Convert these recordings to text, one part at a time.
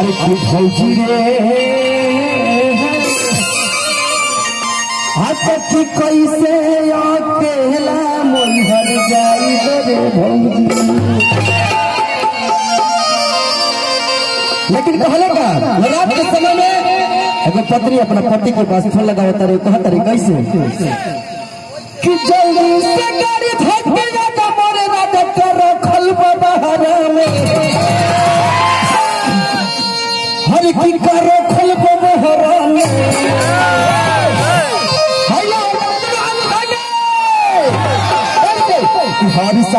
अरे की भौजी रे हाथ कैसे अकेला मोहर जाई रे लेकिन कहले का, रात के समय में एगो पत्नी अपना पति के पास फ़ोन लगावता रहे कहता रहे कैसे? कि जल्दी से गाड़ी धक के जाता मोरे रात के रखल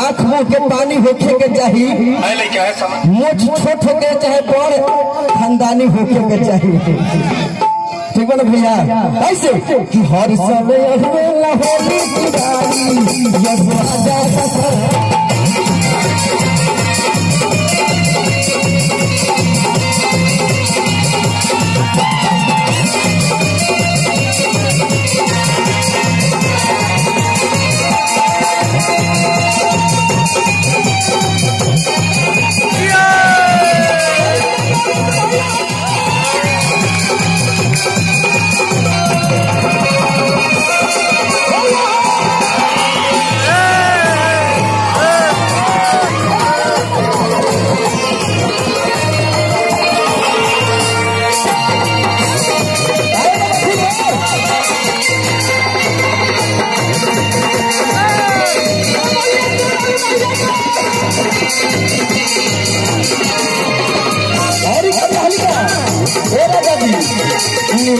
आँख मुँह के पानी होखे के चाहिए मुझ छोट होके चाहे बड़, खानदानी होके के चाहिए ठीक है ना भैया? ऐसे कि हर समय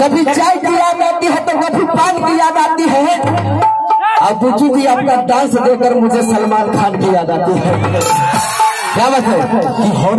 कभी चाय की याद आती है तो कभी पान की याद आती है। अब बुजू भी आपका डांस देकर मुझे सलमान खान की याद आती है। क्या बात है? कि हर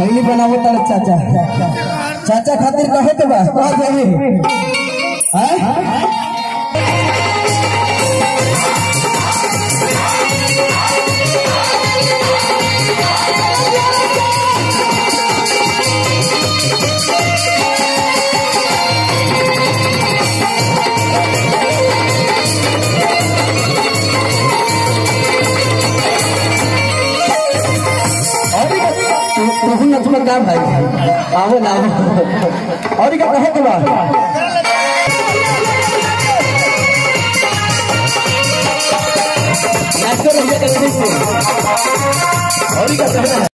खैनी बनावो तारे चाचा। चाचा खातिर कहे तो बस कह जाही हैं तुम्हारा काम है। आओ ना और क्या कहे के बाद और क्या कहना